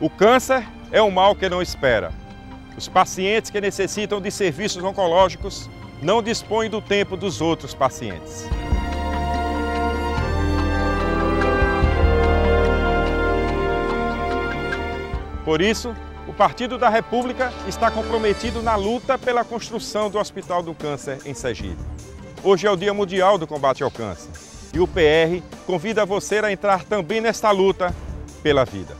O câncer é um mal que não espera. Os pacientes que necessitam de serviços oncológicos não dispõem do tempo dos outros pacientes. Por isso, o Partido da República está comprometido na luta pela construção do Hospital do Câncer em Sergipe. Hoje é o Dia Mundial do Combate ao Câncer e o PR convida você a entrar também nesta luta pela vida.